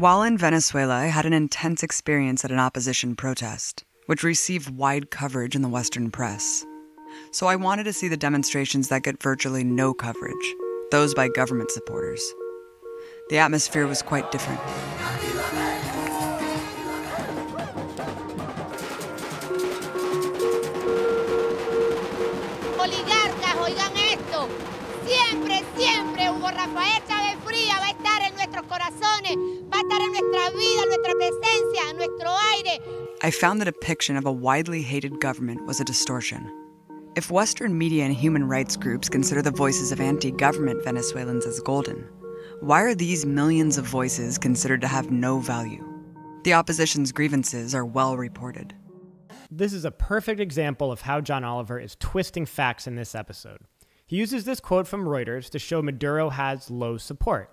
While in Venezuela, I had an intense experience at an opposition protest, which received wide coverage in the Western press. So I wanted to see the demonstrations that get virtually no coverage, those by government supporters. The atmosphere was quite different. Oligarcas, oigan esto. Siempre, siempre Rafael Chávez Fría va a estar en nuestros corazones, va a estar en nuestra vida, nuestra presencia, nuestro aire. I found the depiction of a widely hated government was a distortion. If Western media and human rights groups consider the voices of anti government Venezuelans as golden, why are these millions of voices considered to have no value? The opposition's grievances are well reported. This is a perfect example of how John Oliver is twisting facts in this episode. He uses this quote from Reuters to show Maduro has low support.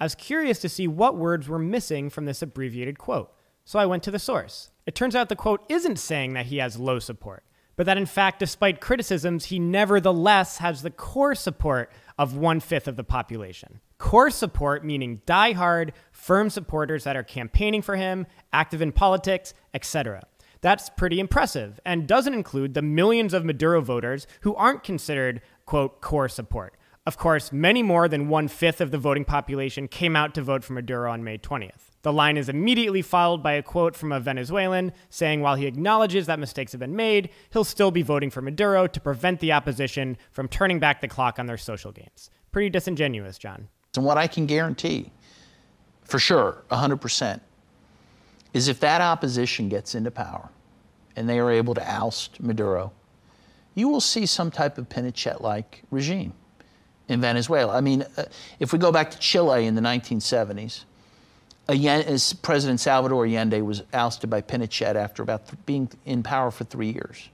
I was curious to see what words were missing from this abbreviated quote, so I went to the source. It turns out the quote isn't saying that he has low support, but that in fact, despite criticisms, he nevertheless has the core support of one fifth of the population. Core support meaning die-hard, firm supporters that are campaigning for him, active in politics, etc. That's pretty impressive and doesn't include the millions of Maduro voters who aren't considered, quote, core support. Of course, many more than one fifth of the voting population came out to vote for Maduro on May 20th. The line is immediately followed by a quote from a Venezuelan saying while he acknowledges that mistakes have been made, he'll still be voting for Maduro to prevent the opposition from turning back the clock on their social gains. Pretty disingenuous, John. And what I can guarantee, for sure, 100%, is if that opposition gets into power and they are able to oust Maduro, you will see some type of Pinochet like regime in Venezuela. I mean, uh, if we go back to Chile in the 1970s, Allende, President Salvador Allende was ousted by Pinochet after about being in power for three years.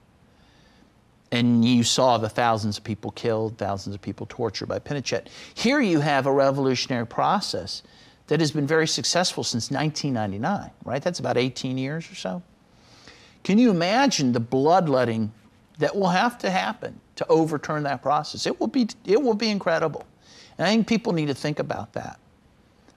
And you saw the thousands of people killed, thousands of people tortured by Pinochet. Here you have a revolutionary process that has been very successful since 1999, right? That's about 18 years or so. Can you imagine the bloodletting that will have to happen to overturn that process? It will be, it will be incredible. And I think people need to think about that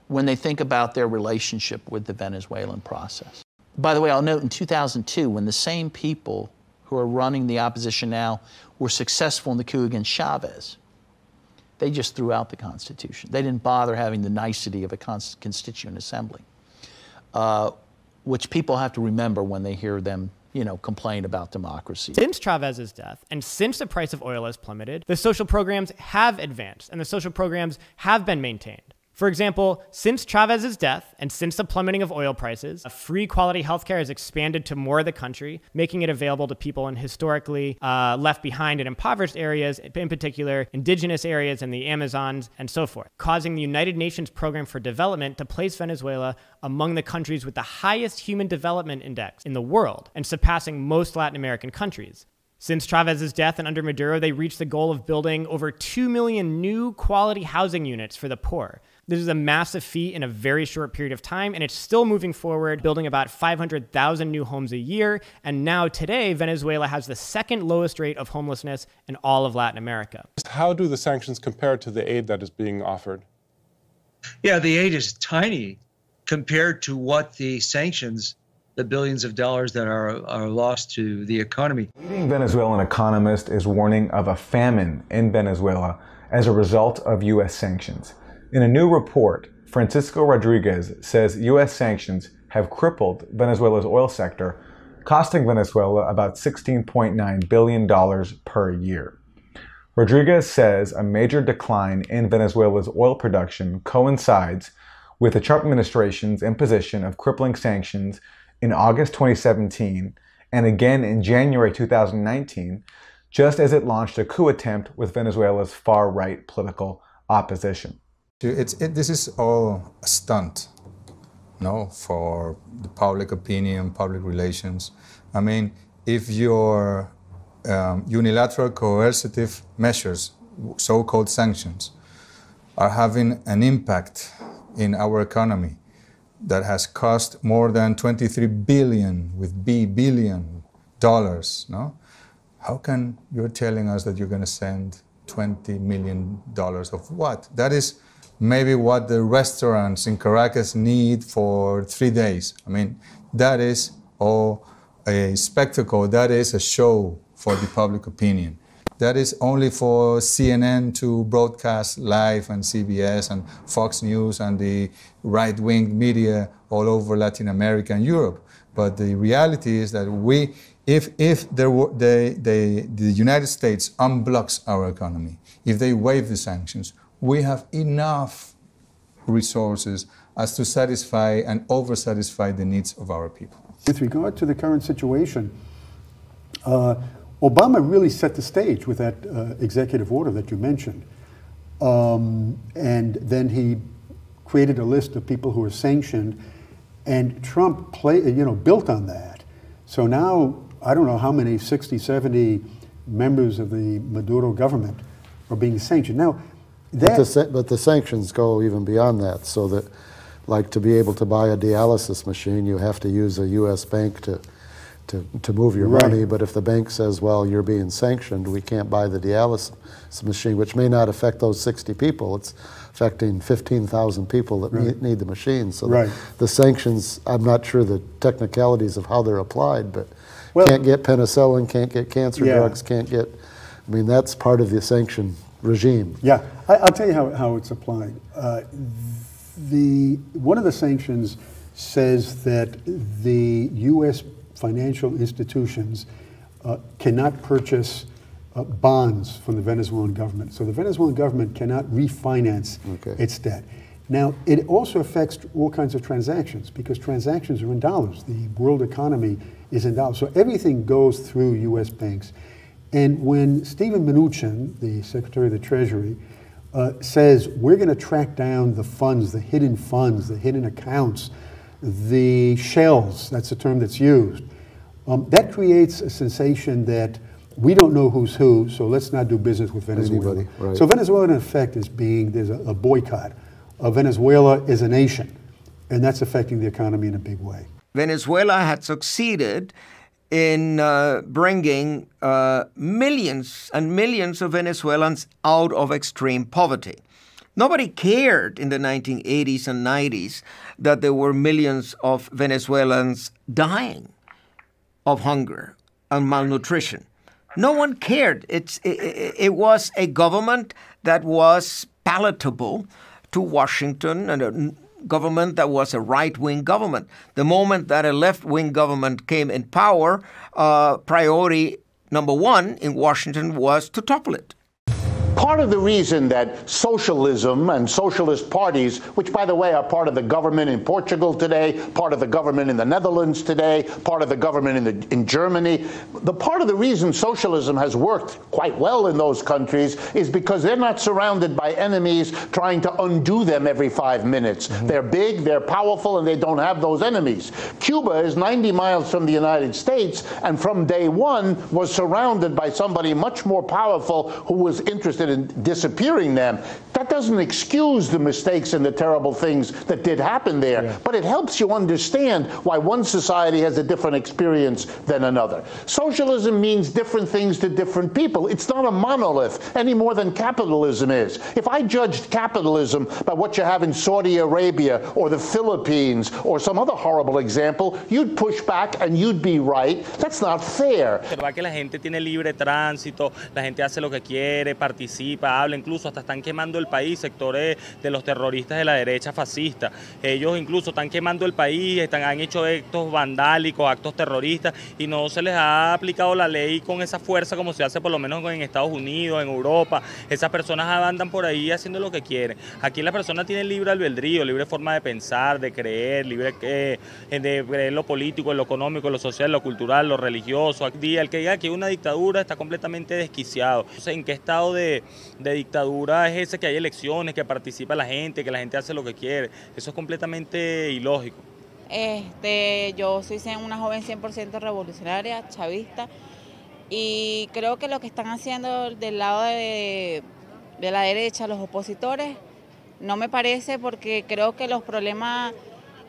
when they think about their relationship with the Venezuelan process. By the way, I'll note in 2002, when the same people who are running the opposition now were successful in the coup against Chavez, they just threw out the Constitution. They didn't bother having the nicety of a constituent assembly, uh, which people have to remember when they hear them you know, complain about democracy. Since Chavez's death and since the price of oil has plummeted, the social programs have advanced and the social programs have been maintained. For example, since Chavez's death and since the plummeting of oil prices, free quality healthcare has expanded to more of the country, making it available to people in historically uh, left behind and impoverished areas, in particular indigenous areas in the Amazons and so forth, causing the United Nations Program for Development to place Venezuela among the countries with the highest human development index in the world and surpassing most Latin American countries. Since Chavez's death and under Maduro, they reached the goal of building over 2 million new quality housing units for the poor, this is a massive feat in a very short period of time, and it's still moving forward, building about 500,000 new homes a year. And now, today, Venezuela has the second lowest rate of homelessness in all of Latin America. How do the sanctions compare to the aid that is being offered? Yeah, the aid is tiny compared to what the sanctions the billions of dollars that are, are lost to the economy. Leading Venezuelan economist is warning of a famine in Venezuela as a result of U.S. sanctions. In a new report, Francisco Rodriguez says U.S. sanctions have crippled Venezuela's oil sector, costing Venezuela about $16.9 billion per year. Rodriguez says a major decline in Venezuela's oil production coincides with the Trump administration's imposition of crippling sanctions in August 2017 and again in January 2019, just as it launched a coup attempt with Venezuela's far right political opposition. It's, it, this is all a stunt, no, for the public opinion, public relations. I mean, if your um, unilateral coercive measures, so-called sanctions, are having an impact in our economy that has cost more than 23 billion with B billion dollars, no? How can you're telling us that you're going to send 20 million dollars of what? That is maybe what the restaurants in Caracas need for three days. I mean, that is all a spectacle, that is a show for the public opinion. That is only for CNN to broadcast live and CBS and Fox News and the right wing media all over Latin America and Europe. But the reality is that we, if, if there were, they, they, the United States unblocks our economy, if they waive the sanctions, we have enough resources as to satisfy and over satisfy the needs of our people. With regard to the current situation, uh, Obama really set the stage with that uh, executive order that you mentioned. Um, and then he created a list of people who are sanctioned, and Trump play, you know, built on that. So now, I don't know how many 60, 70 members of the Maduro government are being sanctioned. Now, that, but, the, but the sanctions go even beyond that, so that, like, to be able to buy a dialysis machine, you have to use a U.S. bank to to, to move your right. money, but if the bank says, well, you're being sanctioned, we can't buy the dialysis machine, which may not affect those 60 people, it's affecting 15,000 people that right. need, the machine. So right. the, the, sanctions, I'm not sure the technicalities of how they're applied, but well, can't get penicillin, can't get cancer yeah. drugs, can't get, I mean, that's part of the sanction regime. Yeah, I, will tell you how, how it's applied. Uh, the, one of the sanctions says that the U.S financial institutions uh, cannot purchase uh, bonds from the Venezuelan government. So the Venezuelan government cannot refinance okay. its debt. Now, it also affects all kinds of transactions because transactions are in dollars. The world economy is in dollars. So everything goes through U.S. banks. And when Steven Mnuchin, the Secretary of the Treasury, uh, says we're going to track down the funds, the hidden funds, the hidden accounts the shells, that's the term that's used, um, that creates a sensation that we don't know who's who, so let's not do business with Venezuela. Anybody, right. So Venezuela, in effect, is being, there's a, a boycott. Uh, Venezuela is a nation, and that's affecting the economy in a big way. Venezuela had succeeded in uh, bringing uh, millions and millions of Venezuelans out of extreme poverty. Nobody cared in the 1980s and 90s that there were millions of Venezuelans dying of hunger and malnutrition. No one cared. It's, it, it was a government that was palatable to Washington and a government that was a right wing government. The moment that a left wing government came in power, uh, priority number one in Washington was to topple it. Part of the reason that socialism and socialist parties, which by the way are part of the government in Portugal today, part of the government in the Netherlands today, part of the government in, the, in Germany, the part of the reason socialism has worked quite well in those countries is because they're not surrounded by enemies trying to undo them every five minutes. Mm -hmm. They're big, they're powerful, and they don't have those enemies. Cuba is 90 miles from the United States, and from day one was surrounded by somebody much more powerful who was interested interested in disappearing them. That doesn't excuse the mistakes and the terrible things that did happen there, yeah. but it helps you understand why one society has a different experience than another. Socialism means different things to different people. It's not a monolith any more than capitalism is. If I judged capitalism by what you have in Saudi Arabia or the Philippines or some other horrible example, you'd push back and you'd be right. That's not fair. la gente tiene libre tránsito, la gente hace lo que quiere, participa participa, habla, incluso hasta están quemando el país, sectores de los terroristas de la derecha fascista. Ellos incluso están quemando el país, están, han hecho actos vandálicos, actos terroristas y no se les ha aplicado la ley con esa fuerza como se hace por lo menos en Estados Unidos, en Europa. Esas personas andan por ahí haciendo lo que quieren. Aquí las personas tienen libre albedrío, libre forma de pensar, de creer, libre que, de creer lo político, lo económico, lo social, lo cultural, lo religioso. El que diga que una dictadura está completamente desquiciado. ¿En qué estado de, de dictadura es ese que hay elecciones, que participa la gente, que la gente hace lo que quiere. Eso es completamente ilógico. Este, yo soy una joven 100% revolucionaria, chavista, y creo que lo que están haciendo del lado de, de la derecha, los opositores, no me parece porque creo que los problemas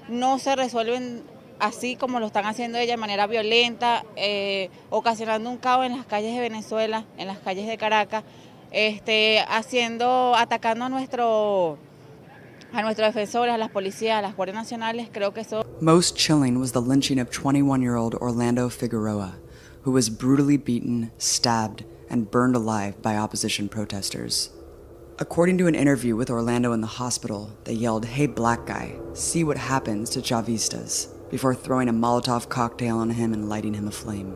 no se resuelven así como lo están haciendo ella de manera violenta, eh, ocasionando un caos en las calles de Venezuela, en las calles de Caracas, este, haciendo, atacando a nuestro, a nuestros defensores, a las policías, a las guardias nacionales, creo que eso... Most chilling was the lynching of 21 year old Orlando Figueroa, who was brutally beaten, stabbed, and burned alive by opposition protesters. According to an interview with Orlando in the hospital, they yelled, Hey, black guy, see what happens to Chavistas, before throwing a Molotov cocktail on him and lighting him aflame.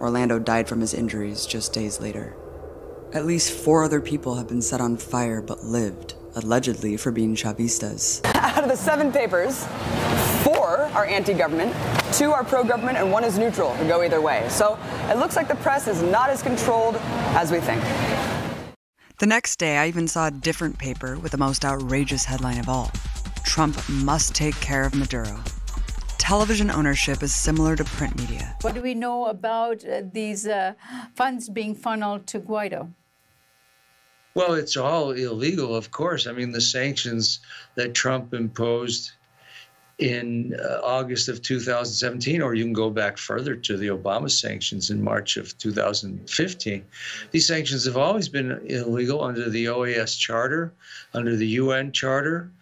Orlando died from his injuries just days later. At least four other people have been set on fire but lived, allegedly for being Chavistas. Out of the seven papers, four are anti government, two are pro government, and one is neutral, to go either way. So it looks like the press is not as controlled as we think. The next day, I even saw a different paper with the most outrageous headline of all Trump must take care of Maduro. Television ownership is similar to print media. What do we know about uh, these uh, funds being funneled to Guaido? Well, it's all illegal, of course. I mean, the sanctions that Trump imposed in uh, August of 2017, or you can go back further to the Obama sanctions in March of 2015. These sanctions have always been illegal under the OAS Charter, under the UN Charter,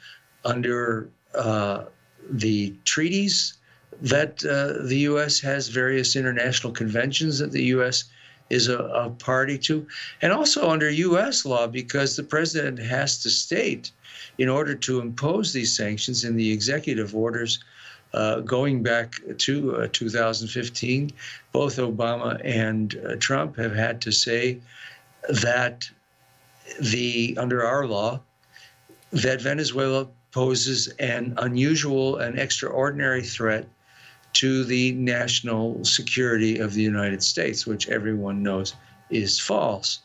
under uh, the treaties that uh, the U.S. has, various international conventions that the U.S. is a, a party to, and also under U.S. law because the president has to state in order to impose these sanctions in the executive orders uh, going back to uh, 2015, both Obama and uh, Trump have had to say that the under our law that Venezuela poses an unusual and extraordinary threat to the national security of the United States, which everyone knows is false.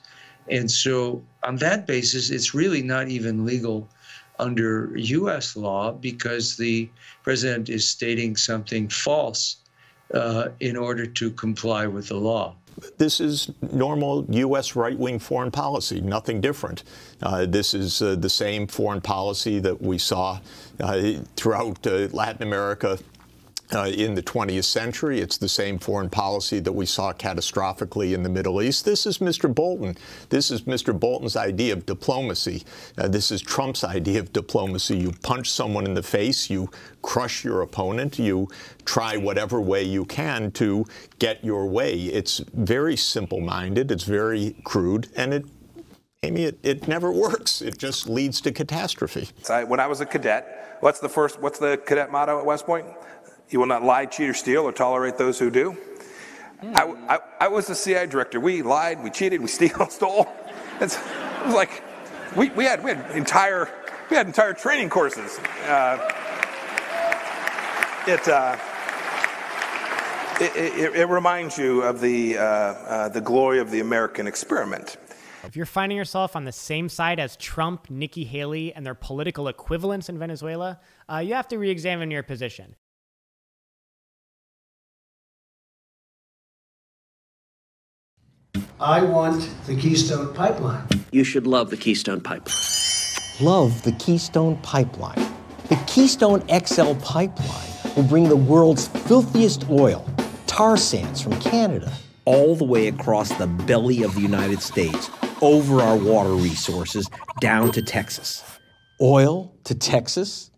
And so, on that basis, it's really not even legal under US law because the president is stating something false uh, in order to comply with the law. This is normal U.S. right wing foreign policy, nothing different. Uh, this is uh, the same foreign policy that we saw uh, throughout uh, Latin America uh, in the 20th century. It's the same foreign policy that we saw catastrophically in the Middle East. This is Mr. Bolton. This is Mr. Bolton's idea of diplomacy. Uh, this is Trump's idea of diplomacy. You punch someone in the face, you crush your opponent, you try whatever way you can to get your way. It's very simple minded, it's very crude, and it Amy, it, it never works. It just leads to catastrophe. When I was a cadet, what's the first? What's the cadet motto at West Point? You will not lie, cheat, or steal, or tolerate those who do. Mm. I, I, I, was the CI director. We lied, we cheated, we steal, stole. It's, it was like we, we had we had entire we had entire training courses. Uh, it, uh, it, it, it, reminds you of the uh, uh, the glory of the American experiment. If you're finding yourself on the same side as Trump, Nikki Haley, and their political equivalents in Venezuela, uh, you have to re examine your position. I want the Keystone Pipeline. You should love the Keystone Pipeline. Love the Keystone Pipeline. The Keystone XL pipeline will bring the world's filthiest oil, tar sands from Canada, all the way across the belly of the United States, over our water resources, down to Texas. Oil to Texas?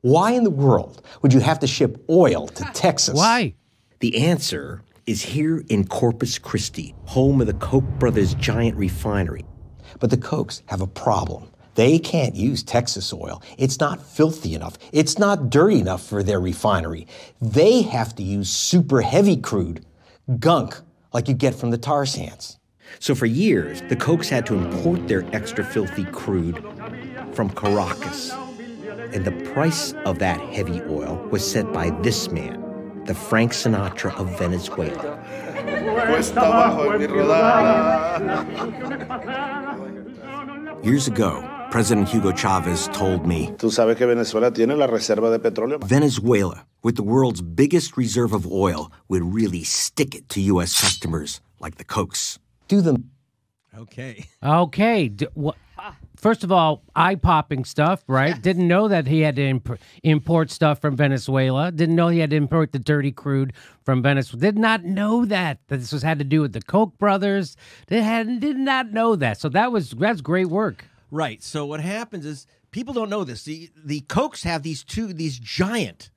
Why in the world would you have to ship oil to Texas? Why? The answer is here in Corpus Christi, home of the Koch brothers' giant refinery. But the Kochs have a problem. They can't use Texas oil. It's not filthy enough. It's not dirty enough for their refinery. They have to use super heavy crude, gunk, like you get from the tar sands. So for years, the Kochs had to import their extra filthy crude from Caracas. And the price of that heavy oil was set by this man, the Frank Sinatra of Venezuela. Years ago, President Hugo Chavez told me Venezuela, with the world's biggest reserve of oil, would really stick it to U.S. customers like the Kochs. Do them. Okay. Okay. D- wh- first of all, eye popping stuff, right? Didn't know that he had to imp- import stuff from Venezuela. Didn't know he had to import the dirty crude from Venezuela. Did not know that that this was had to do with the Koch brothers. They had did not know that. So that was that's great work. Right. So what happens is people don't know this. The the Kochs have these two these giant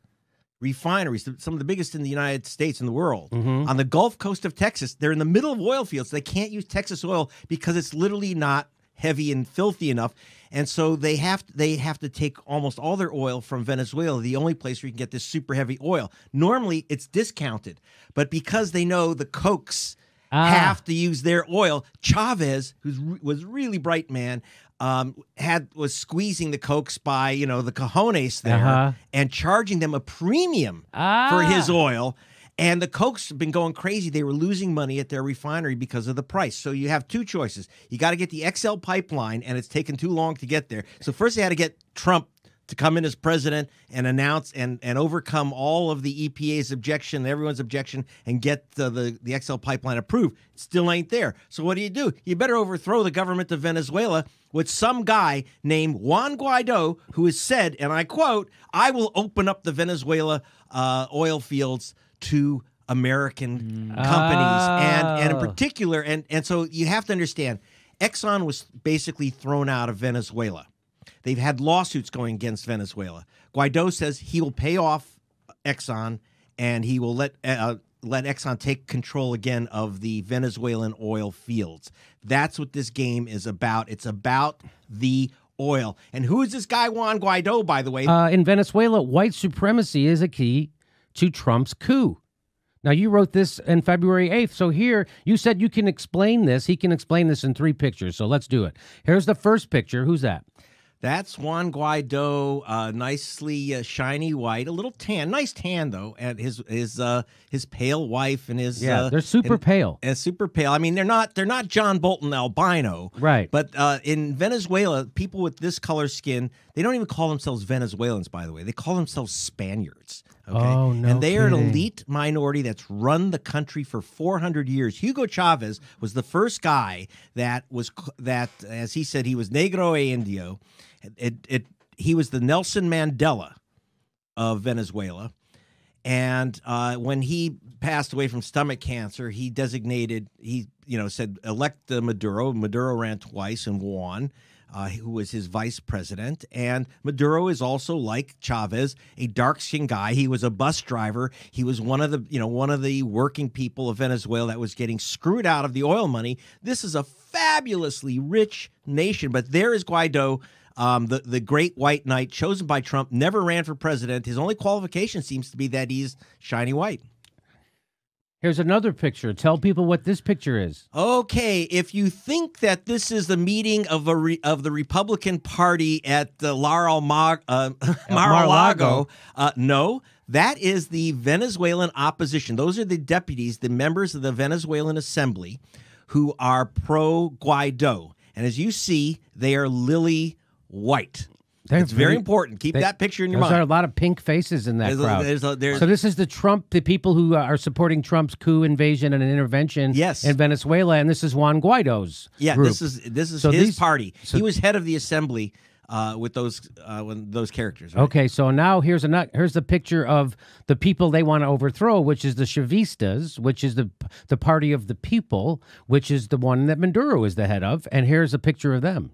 refineries, some of the biggest in the United States and the world, Mhm. on the Gulf Coast of Texas. They're in the middle of oil fields. They can't use Texas oil because it's literally not heavy and filthy enough. And so they have to, they have to take almost all their oil from Venezuela, the only place where you can get this super heavy oil. Normally it's discounted, but because they know the Kochs Ah. have to use their oil, Chavez, who was really bright man, um, had was squeezing the Kochs by you know the cojones there Uh-huh. and charging them a premium for Ah. his oil. And the have been going crazy. They were losing money at their refinery because of the price. So you have two choices. You got to get the XL pipeline, and it's taken too long to get there. So first they had to get Trump to come in as president and announce and, and overcome all of the EPA's objection, everyone's objection, and get the, the, the XL pipeline approved. It still ain't there. So what do you do? You better overthrow the government of Venezuela with some guy named Juan Guaido who has said, and I quote, I will open up the Venezuela uh, oil fields to American companies and and in Oh. particular and and so you have to understand Exxon was basically thrown out of Venezuela. They've had lawsuits going against Venezuela. Guaido says he will pay off Exxon and he will let uh, let Exxon take control again of the Venezuelan oil fields. That's what this game is about. It's about the oil. And who is this guy Juan Guaido by the way? Uh, in Venezuela, white supremacy is a key to Trump's coup. Now, you wrote this in February 8th. So here, you said you can explain this. He can explain this in three pictures. So let's do it. Here's the first picture. Who's that? That's Juan Guaido, uh, nicely uh, shiny white, a little tan, nice tan though, and his his uh, his pale wife and his Yeah, uh, they're super and- pale. and super pale. I mean, they're not they're not John Bolton albino, Right. But uh, in Venezuela, people with this color skin, they don't even call themselves Venezuelans. By the way, they call themselves Spaniards. Okay, Oh, no and they are an elite minority that's run the country for 400 years. Hugo Chavez was the first guy that was that, as he said, he was negro e indio. It, it he was the Nelson Mandela of Venezuela. And uh, when he passed away from stomach cancer, he designated, he, you know, said, elect uh, Maduro. Maduro ran twice and won, uh, who was his vice president. And Maduro is also, like Chavez, a dark skinned guy. He was a bus driver. He was one of the, you know, one of the working people of Venezuela that was getting screwed out of the oil money. This is a fabulously rich nation. But there is Guaido um, the the great white knight chosen by Trump never ran for president. His only qualification seems to be that he's shiny white. Here's another picture. Tell people what this picture is. Okay, if you think that this is the meeting of a re, of the Republican Party at the Mar, uh, Mar-a-Lago, Mar-a-Lago. uh, no, that is the Venezuelan opposition. Those are the deputies, the members of the Venezuelan Assembly, who are pro Guaido, and as you see, they are lily white. It's very very- important. Keep they- that picture in your mind. are a lot of pink faces in that There's a- crowd. there's a- there's- so this is the Trump, the people who are supporting Trump's coup invasion and an intervention Yes. in Venezuela, and this is Juan Guaido's Yeah, group. this is this is So his these- party. so- he was head of the assembly uh, with those uh, when those characters. Right? Okay, so now here's a here's the picture of the people they want to overthrow, which is the Chavistas, which is the the party of the people, which is the one that Maduro is the head of, and here's a picture of them.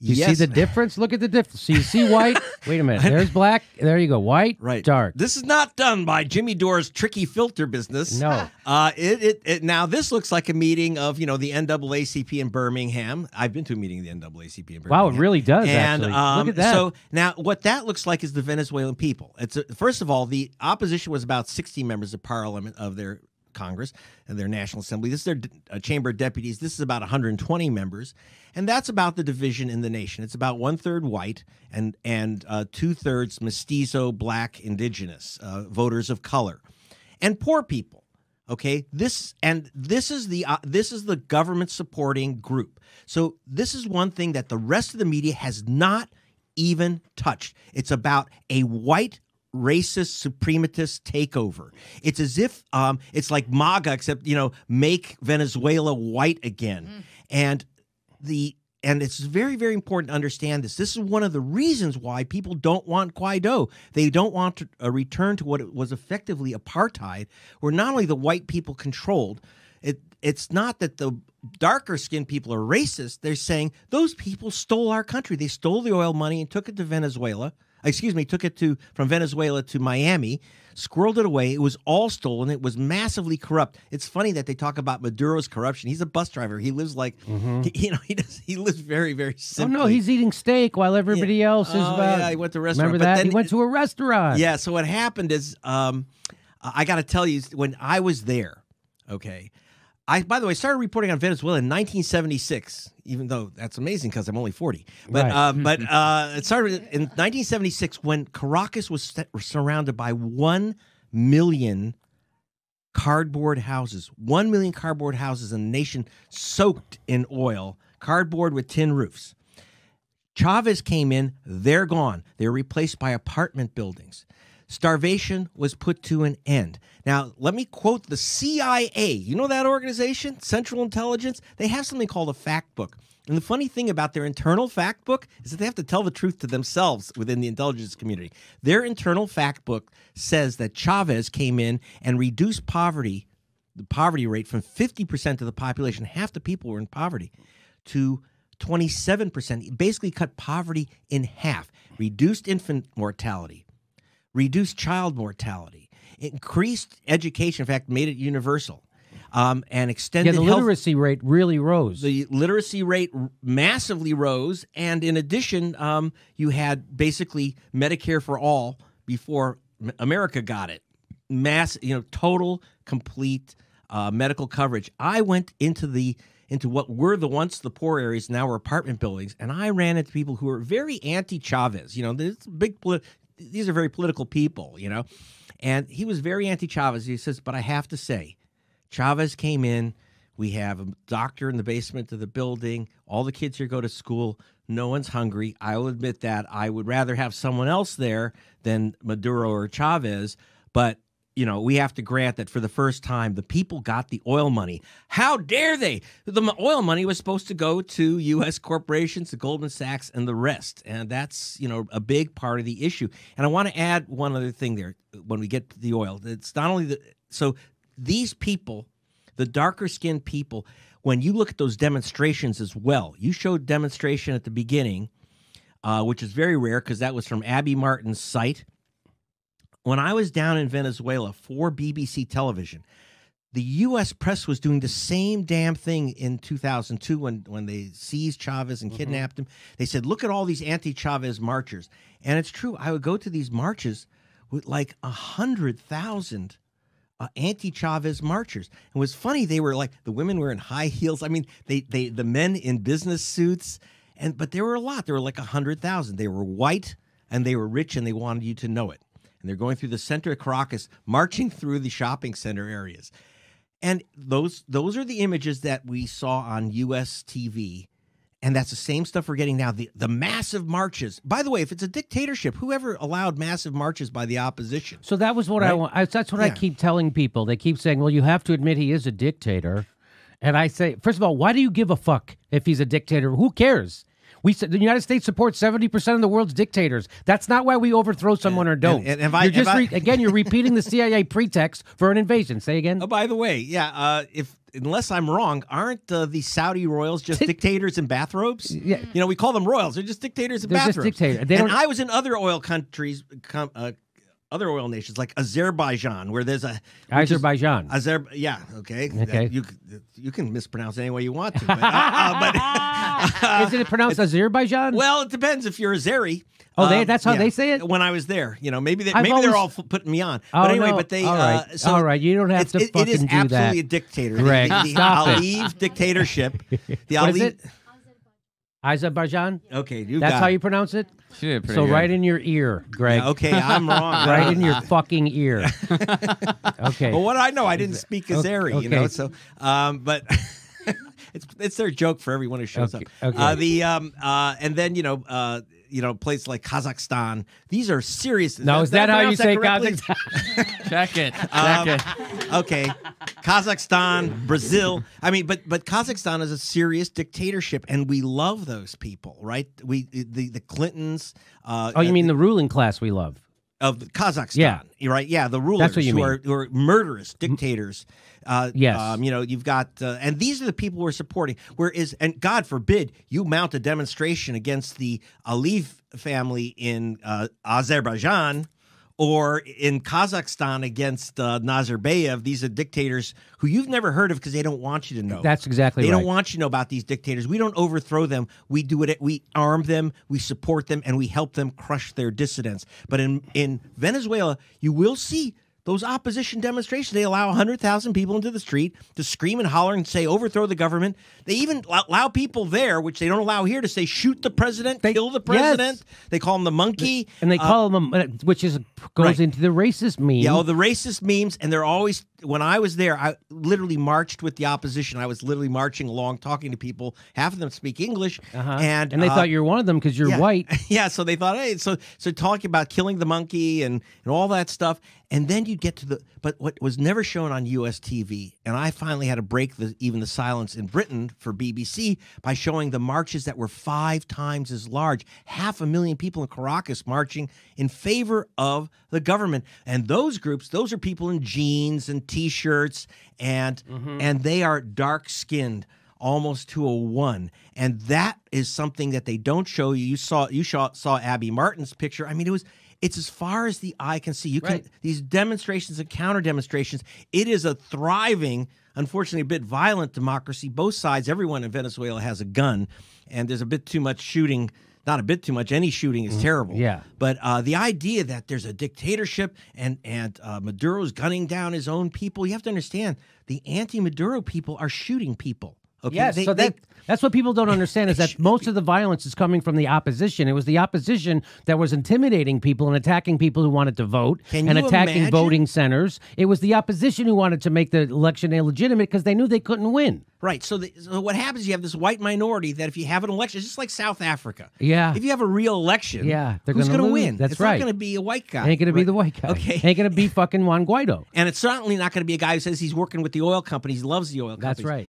You see the difference? Look at the difference. So you see white. Wait a minute. There's black. There you go. White. Right. Dark. This is not done by Jimmy Dore's tricky filter business. No. Uh, it, it, it now this looks like a meeting of you know the NAACP in Birmingham. I've been to a meeting of the NAACP in Birmingham. Wow, it really does, And actually. um, Look at that. So now what that looks like is the Venezuelan people. It's a, first of all the opposition was about 60 members of parliament of their Congress and their National Assembly. This is their uh, Chamber of Deputies. This is about 120 members, and that's about the division in the nation. It's about one third white and and uh, two thirds mestizo, black, indigenous uh, voters of color, and poor people. Okay, this and this is the uh, this is the government supporting group. So this is one thing that the rest of the media has not even touched. It's about a white racist suprematist takeover. It's as if um, it's like MAGA, except you know, make Venezuela white again, and the and it's very very important to understand this. This is one of the reasons why people don't want Guaido. They don't want to, a return to what was effectively apartheid, where not only the white people controlled. It, it's not that the darker skinned people are racist. They're saying those people stole our country. They stole the oil money and took it to Venezuela. Excuse me, took it to from Venezuela to Miami, squirreled it away. It was all stolen. It was massively corrupt. It's funny that they talk about Maduro's corruption. He's a bus driver. He lives like he- you know he does. He lives very very Oh no, he's eating steak while everybody else is. Oh, uh, yeah, he went to a restaurant, Remember but that? he went to a restaurant. Yeah. So what happened is, um, I got to tell you, when I was there, okay. I, by the way, started reporting on Venezuela in 1976, even though that's amazing because I'm only 40. But Right. uh, but uh, it started in 1976 when Caracas was surrounded by one million cardboard houses. One million cardboard houses in a nation soaked in oil, cardboard with tin roofs. Chavez came in, they're gone. They're replaced by apartment buildings. Starvation was put to an end. Now, let me quote the CIA. You know that organization, Central Intelligence? They have something called a fact book. And the funny thing about their internal fact book is that they have to tell the truth to themselves within the intelligence community. Their internal fact book says that Chavez came in and reduced poverty, the poverty rate from 50% of the population, half the people were in poverty, to 27%. Basically cut poverty in half, reduced infant mortality, reduced child mortality, increased education, in fact, made it universal, um, and Yeah, extended the health- literacy rate really rose. the literacy rate massively rose, and in addition, um, you had basically Medicare for all before America got it. Mass, you know, total, complete uh, medical coverage. I went into the into what were the once the poor areas, now are apartment buildings, and I ran into people who were very anti-Chavez. You know, this big. These are very political people. You know, and he was very anti-Chavez. He says, but I have to say, Chavez came in. We have a doctor in the basement of the building. All the kids here go to school. No one's hungry. I will admit that. I would rather have someone else there than Maduro or Chavez. But, you know, we have to grant that for the first time, the people got the oil money. How dare they? The oil money was supposed to go to U.S. corporations, to Goldman Sachs, and the rest. And that's, you know, a big part of the issue. And I want to add one other thing there when we get to the oil. It's not only the. So these people the darker skinned people, when you look at those demonstrations as well, you showed demonstration at the beginning, uh, which is very rare because that was from Abby Martin's site. When I was down in Venezuela for BBC television, the U.S. press was doing the same damn thing in 2002 when, when they seized Chavez and kidnapped him. They said, look at all these anti Chavez marchers. And it's true. I would go to these marches with like a 100,000 uh, anti-Chavez marchers. It was funny. They were like the women were in high heels. I mean, they they the men in business suits, and but there were a lot. There were like a hundred thousand. They were white and they were rich, and they wanted you to know it. And they're going through the center of Caracas, marching through the shopping center areas. And those those are the images that we saw on U.S. TV. And that's the same stuff we're getting now. The the massive marches. By the way, if it's a dictatorship, whoever allowed massive marches by the opposition? So that was what I want. That's what I keep telling people. They keep saying, "Well, you have to admit he is a dictator," and I say, first of all, why do you give a fuck if he's a dictator? Who cares? We the United States supports seventy percent of the world's dictators. That's not why we overthrow someone or don't. and if I- you're just I- re- again, you're repeating the CIA pretext for an invasion. Say again. Oh, by the way, yeah. Uh, if unless I'm wrong, aren't uh, the Saudi royals just dictators in bathrobes? Yeah. You know, we call them royals. They're just dictators in They're just bathrobes. dictator- they and I was in other oil countries, com, uh, other oil nations like Azerbaijan, where there's a Azerbaijan. Azer, yeah, okay, Okay. You you can mispronounce any way you want to, but, uh, uh, but Is it pronounced Azerbaijan? well, it depends if you're Azeri. Oh, they- Um, that's how yeah. they say it? When I was there, you know, maybe they, maybe they're all f- putting me on. Oh, but anyway, no. but they. All right. Uh, so All right. You don't have to it- it is absolutely that. a dictator. Greg, the, the, stop it. Aliyev dictatorship. The Ali- it? Azerbaijan. Okay, you That's got how it. you pronounce it. She did pretty so good. right in your ear, Greg. Yeah, okay, I'm wrong. right in your fucking ear. okay. Well, what I know? I didn't speak Okay, Azeri, you know. okay. So, um, but it's it's their joke for everyone who shows Okay, up. okay. Uh, the um, uh, and then you know, uh, you know, places like Kazakhstan. These are serious. No, is did I that how you say correctly? Kazakhstan? Check it. Check Um, it. okay, Kazakhstan, Brazil. I mean, but but Kazakhstan is a serious dictatorship, and we love those people, right? We the the Clintons. Uh, oh, you mean the ruling class we love? Of Kazakhstan. Yeah. Right. Yeah, the rulers who mean. are who are murderous dictators. Uh, Yes. um, you know you've got, uh, and these are the people we're supporting. Whereas, and God forbid you mount a demonstration against the Aliyev family in uh, Azerbaijan. Or in Kazakhstan against uh, Nazarbayev, these are dictators who you've never heard of because they don't want you to know. That's exactly They right. don't want you to know about these dictators. We don't overthrow them. We do it. We arm them. We support them, and we help them crush their dissidents. But in in Venezuela, you will see those opposition demonstrations. They allow hundred thousand people into the street to scream and holler and say overthrow the government. They even allow- people there, which they don't allow here, to say shoot the president, kill the president. They call him the monkey, and they Uh, call him, uh, which is goes right. into the racist meme. yeah, oh, the racist memes, and they're always. When I was there, I literally marched with the opposition. I was literally marching along, talking to people. Half of them speak English, Uh-huh. and and they uh, thought you're one of them because you're yeah. white. yeah, so they thought, hey, so so talking about killing the monkey and and all that stuff, and then you'd get to the. But what was never shown on U.S. TV, and I finally had to break the even the silence in Britain for BBC by showing the marches that were five times as large, half a million people in Caracas marching in favor of the government, and those groups, those are people in jeans and t-shirts, and mm-hmm. and they are dark skinned almost to a one and that is something that they don't show you you saw you saw, saw abby martin's picture i mean it was it's as far as the eye can see. You can these demonstrations and counter demonstrations it is a thriving unfortunately a bit violent democracy. Both sides everyone in venezuela has a gun and there's a bit too much shooting not a bit too much any shooting is terrible. Yeah. but uh, the idea that there's a dictatorship and and uh, Maduro's gunning down his own people, you have to understand the anti-Maduro people are shooting people. Okay, Yes, They- so they- that that's what people don't understand is that most of the violence is coming from the opposition. It was the opposition that was intimidating people and attacking people who wanted to vote Can and attacking imagine? voting centers. It was the opposition who wanted to make the election illegitimate because they knew they couldn't win. Right. So, the, so what happens? You have this white minority that if you have an election, it's just like South Africa. Yeah. If you have a real election, Yeah, they're who's going to win? That's it's right. not going to be a white guy. Ain't gonna be the white guy. Okay. Ain't gonna be fucking Juan Guaido. And it's certainly not going to be a guy who says he's working with the oil companies, loves the oil companies. That's right.